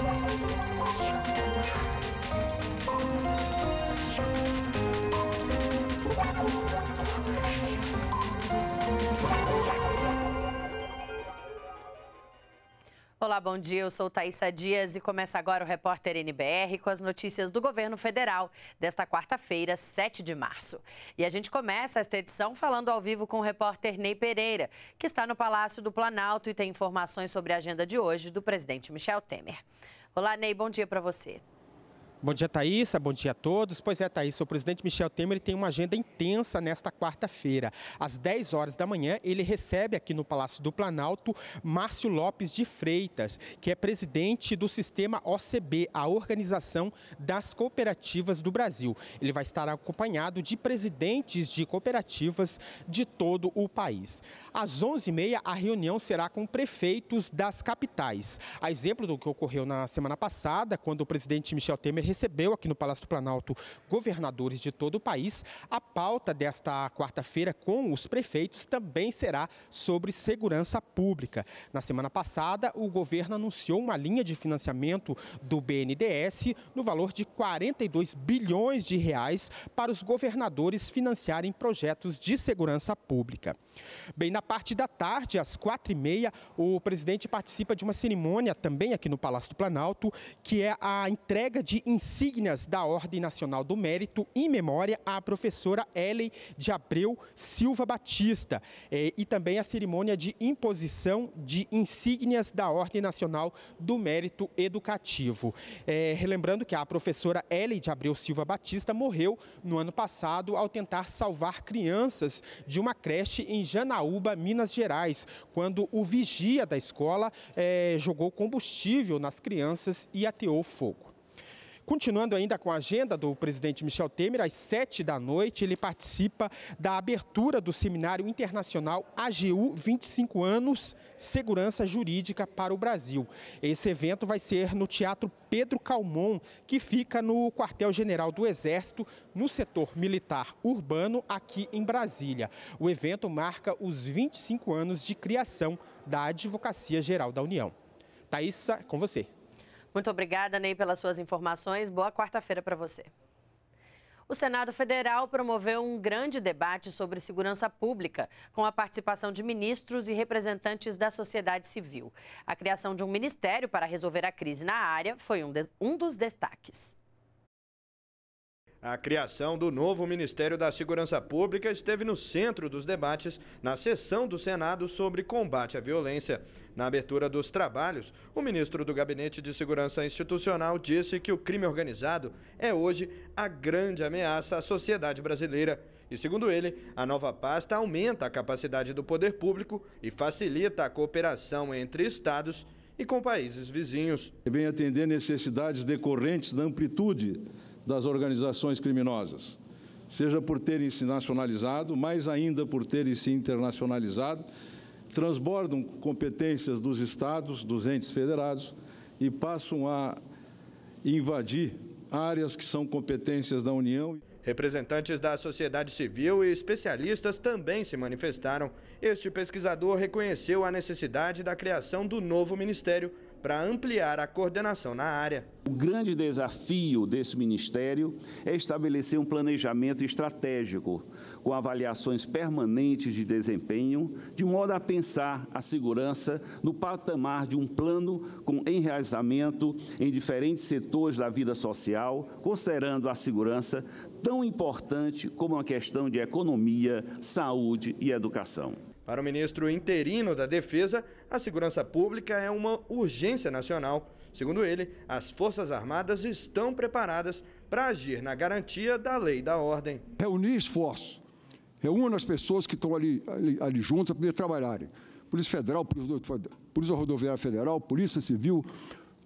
Thank you. Olá, bom dia. Eu sou Thaisa Dias e começa agora o Repórter NBR com as notícias do governo federal desta quarta-feira, 7 de março. E a gente começa esta edição falando ao vivo com o repórter Ney Pereira, que está no Palácio do Planalto e tem informações sobre a agenda de hoje do presidente Michel Temer. Olá, Ney, bom dia para você. Bom dia, Thaisa. Bom dia a todos. Pois é, Thaisa, o presidente Michel Temer tem uma agenda intensa nesta quarta-feira. Às 10 horas da manhã, ele recebe aqui no Palácio do Planalto Márcio Lopes de Freitas, que é presidente do sistema OCB, a Organização das Cooperativas do Brasil. Ele vai estar acompanhado de presidentes de cooperativas de todo o país. Às 11h30, a reunião será com prefeitos das capitais. A exemplo do que ocorreu na semana passada, quando o presidente Michel Temer recebeu aqui no Palácio do Planalto governadores de todo o país. A pauta desta quarta-feira com os prefeitos também será sobre segurança pública. Na semana passada, o governo anunciou uma linha de financiamento do BNDES no valor de 42 bilhões de reais para os governadores financiarem projetos de segurança pública. Bem, na parte da tarde, às quatro e meia, o presidente participa de uma cerimônia também aqui no Palácio do Planalto, que é a entrega de insígnias da Ordem Nacional do Mérito em memória à professora Ellen de Abreu Silva Batista eh, e também a cerimônia de imposição de insígnias da Ordem Nacional do Mérito Educativo. Eh, relembrando que a professora Ellen de Abreu Silva Batista morreu no ano passado ao tentar salvar crianças de uma creche em Janaúba, Minas Gerais, quando o vigia da escola eh, jogou combustível nas crianças e ateou fogo. Continuando ainda com a agenda do presidente Michel Temer, às sete da noite ele participa da abertura do Seminário Internacional AGU 25 anos Segurança Jurídica para o Brasil. Esse evento vai ser no Teatro Pedro Calmon, que fica no quartel-general do Exército, no setor militar urbano, aqui em Brasília. O evento marca os 25 anos de criação da Advocacia Geral da União. Thaisa, com você. Muito obrigada, Ney, pelas suas informações. Boa quarta-feira para você. O Senado Federal promoveu um grande debate sobre segurança pública, com a participação de ministros e representantes da sociedade civil. A criação de um ministério para resolver a crise na área foi um, de, um dos destaques. A criação do novo Ministério da Segurança Pública esteve no centro dos debates na sessão do Senado sobre combate à violência. Na abertura dos trabalhos, o ministro do Gabinete de Segurança Institucional disse que o crime organizado é hoje a grande ameaça à sociedade brasileira. E, segundo ele, a nova pasta aumenta a capacidade do poder público e facilita a cooperação entre estados e com países vizinhos. Vem atender necessidades decorrentes da amplitude das organizações criminosas, seja por terem se nacionalizado, mais ainda por terem se internacionalizado, transbordam competências dos estados, dos entes federados e passam a invadir áreas que são competências da União. Representantes da sociedade civil e especialistas também se manifestaram. Este pesquisador reconheceu a necessidade da criação do novo ministério para ampliar a coordenação na área. O grande desafio desse ministério é estabelecer um planejamento estratégico, com avaliações permanentes de desempenho, de modo a pensar a segurança no patamar de um plano com enraizamento em diferentes setores da vida social, considerando a segurança tão importante como a questão de economia, saúde e educação. Para o ministro interino da Defesa, a segurança pública é uma urgência nacional. Segundo ele, as Forças Armadas estão preparadas para agir na garantia da lei e da ordem. Reunir esforços, reúna as pessoas que estão ali, ali, ali juntas para poder trabalharem. Polícia Federal, Polícia Rodoviária Federal, Polícia Civil,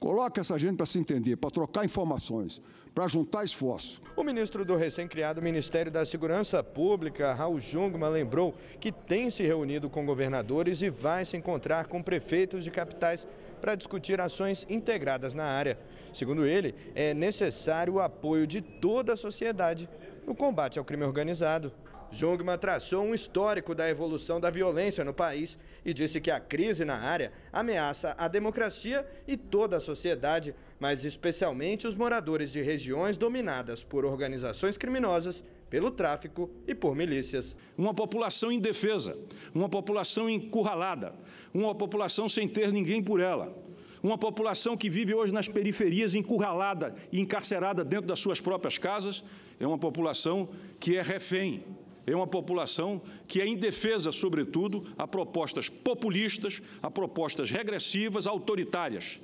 Coloque essa gente para se entender, para trocar informações, para juntar esforços. O ministro do recém-criado Ministério da Segurança Pública, Raul Jungmann, lembrou que tem se reunido com governadores e vai se encontrar com prefeitos de capitais para discutir ações integradas na área. Segundo ele, é necessário o apoio de toda a sociedade no combate ao crime organizado. Jungmann traçou um histórico da evolução da violência no país e disse que a crise na área ameaça a democracia e toda a sociedade, mas especialmente os moradores de regiões dominadas por organizações criminosas, pelo tráfico e por milícias. Uma população indefesa, uma população encurralada, uma população sem ter ninguém por ela. Uma população que vive hoje nas periferias, encurralada e encarcerada dentro das suas próprias casas, é uma população que é refém é uma população que é indefesa, sobretudo, a propostas populistas, a propostas regressivas, autoritárias.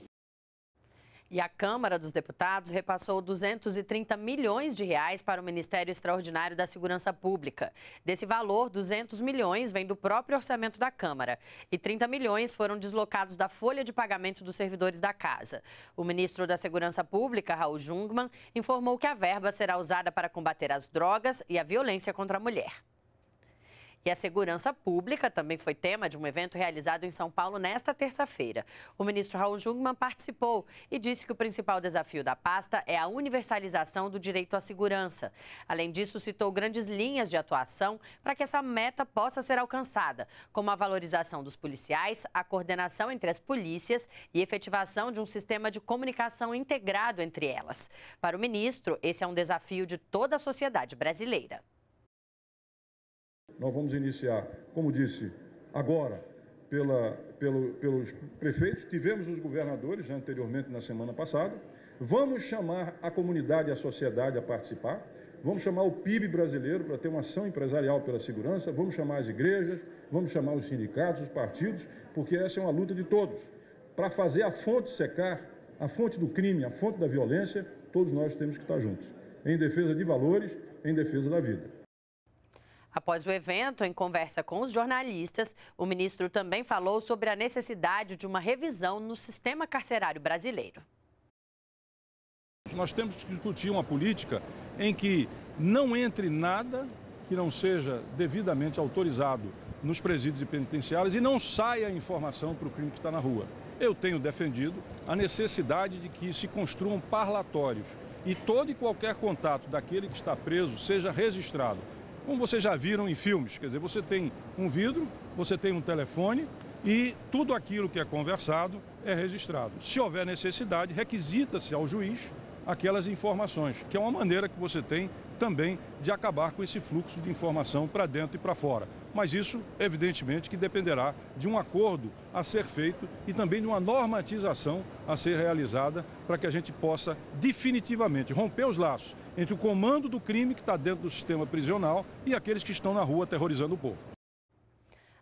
E a Câmara dos Deputados repassou 230 milhões de reais para o Ministério Extraordinário da Segurança Pública. Desse valor, 200 milhões vem do próprio orçamento da Câmara e 30 milhões foram deslocados da folha de pagamento dos servidores da casa. O ministro da Segurança Pública, Raul Jungmann, informou que a verba será usada para combater as drogas e a violência contra a mulher. E a segurança pública também foi tema de um evento realizado em São Paulo nesta terça-feira. O ministro Raul Jungmann participou e disse que o principal desafio da pasta é a universalização do direito à segurança. Além disso, citou grandes linhas de atuação para que essa meta possa ser alcançada, como a valorização dos policiais, a coordenação entre as polícias e efetivação de um sistema de comunicação integrado entre elas. Para o ministro, esse é um desafio de toda a sociedade brasileira. Nós vamos iniciar, como disse, agora, pela, pelo, pelos prefeitos, tivemos os governadores já anteriormente na semana passada. Vamos chamar a comunidade e a sociedade a participar. Vamos chamar o PIB brasileiro para ter uma ação empresarial pela segurança. Vamos chamar as igrejas, vamos chamar os sindicatos, os partidos, porque essa é uma luta de todos. Para fazer a fonte secar, a fonte do crime, a fonte da violência, todos nós temos que estar juntos, em defesa de valores, em defesa da vida. Após o evento, em conversa com os jornalistas, o ministro também falou sobre a necessidade de uma revisão no sistema carcerário brasileiro. Nós temos que discutir uma política em que não entre nada que não seja devidamente autorizado nos presídios e penitenciários e não saia informação para o crime que está na rua. Eu tenho defendido a necessidade de que se construam parlatórios e todo e qualquer contato daquele que está preso seja registrado como vocês já viram em filmes. Quer dizer, você tem um vidro, você tem um telefone e tudo aquilo que é conversado é registrado. Se houver necessidade, requisita-se ao juiz aquelas informações, que é uma maneira que você tem também de acabar com esse fluxo de informação para dentro e para fora. Mas isso, evidentemente, que dependerá de um acordo a ser feito e também de uma normatização a ser realizada para que a gente possa definitivamente romper os laços entre o comando do crime que está dentro do sistema prisional e aqueles que estão na rua aterrorizando o povo.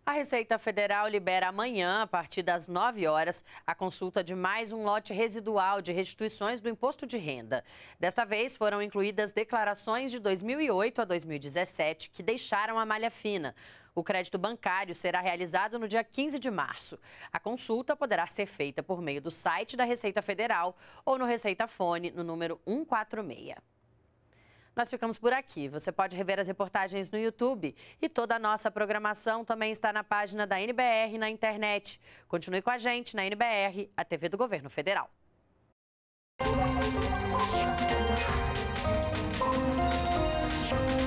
A Receita Federal libera amanhã, a partir das 9 horas, a consulta de mais um lote residual de restituições do imposto de renda. Desta vez, foram incluídas declarações de 2008 a 2017 que deixaram a malha fina. O crédito bancário será realizado no dia 15 de março. A consulta poderá ser feita por meio do site da Receita Federal ou no Receita Fone, no número 146. Nós ficamos por aqui. Você pode rever as reportagens no YouTube e toda a nossa programação também está na página da NBR na internet. Continue com a gente na NBR, a TV do Governo Federal. Música